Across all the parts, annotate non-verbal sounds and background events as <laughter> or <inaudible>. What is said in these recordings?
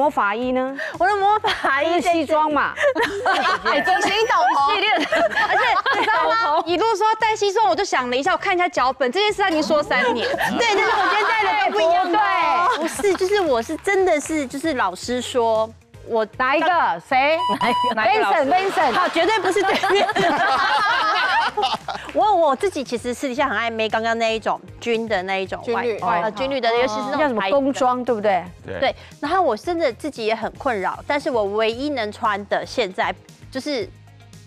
魔法衣呢？我的魔法衣西装嘛？<laughs> 哎，真心斗篷系列，<laughs> 而且你知道吗？一路说要戴西装，我就想了一下，我看一下脚本，这件事他已经说三年。<laughs> 对，但是我今天戴的都不一样。对，不是，就是我是真的是，就是老师说。我哪一个？谁？哪一个？Vincent，Vincent，好，绝对不是对面。我我自己其实私底下很爱妹，刚刚那一种军的那一种军绿，呃，军绿的，尤其是那种什么工装，对不对？对。然后我真的自己也很困扰，但是我唯一能穿的现在就是。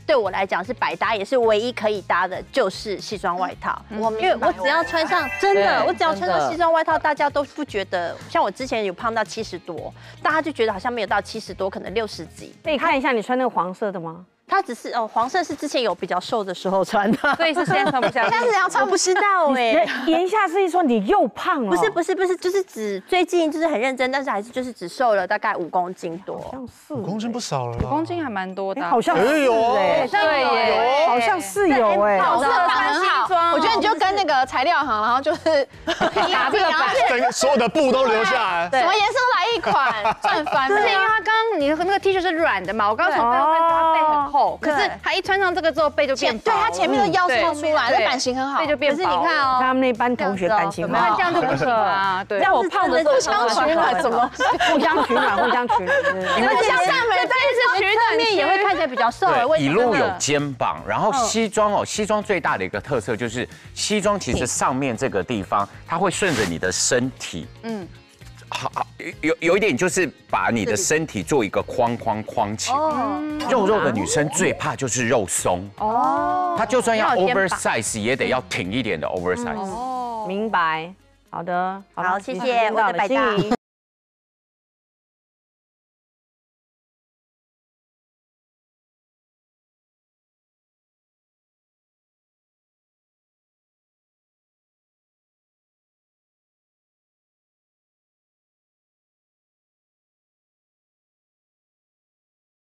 对我来讲是百搭，也是唯一可以搭的，就是西装外套。我因为我只要穿上，真的，我只要穿上西装外套，大家都不觉得。像我之前有胖到七十多，大家就觉得好像没有到七十多，可能六十几。可以看一下你穿那个黄色的吗？它只是哦，黄色是之前有比较瘦的时候穿的，所以是现在穿不下。<laughs> 但是要穿不知道哎。言下之意说你又胖了？不是不是不是，就是指最近就是很认真，但是还是就是只瘦了大概五公斤多。好像是五公斤不少了。五公斤还蛮多的。好像是哎，对耶，好像是有哎。好适合穿西装。我觉得你就跟那个材料行，然后就是 <laughs> 打这个版，所有的布都留下来，什么颜色都来一款，赚翻。不是因为它刚刚你的那个 T 恤是软的嘛，我刚刚说他背很厚，可是他一。穿上这个之后背就变薄，对它前面的腰露出来，这版型很好，背就变薄。可是你看哦，他们那班同学感情 <laughs> 好，这样就不合啊。对，让我胖的互相取暖，怎么互相取暖，互相取暖。因为 <laughs> 像上面这是取暖面也会看起来比较瘦。对，一路有肩膀，然后西装哦，西装最大的一个特色就是西装其实上面这个地方它会顺着你的身体，嗯。好，有有一点就是把你的身体做一个框框框起来。肉肉的女生最怕就是肉松。哦。她就算要 oversize 也得要挺一点的 oversize。哦，明白。好的，好，谢谢我的百搭。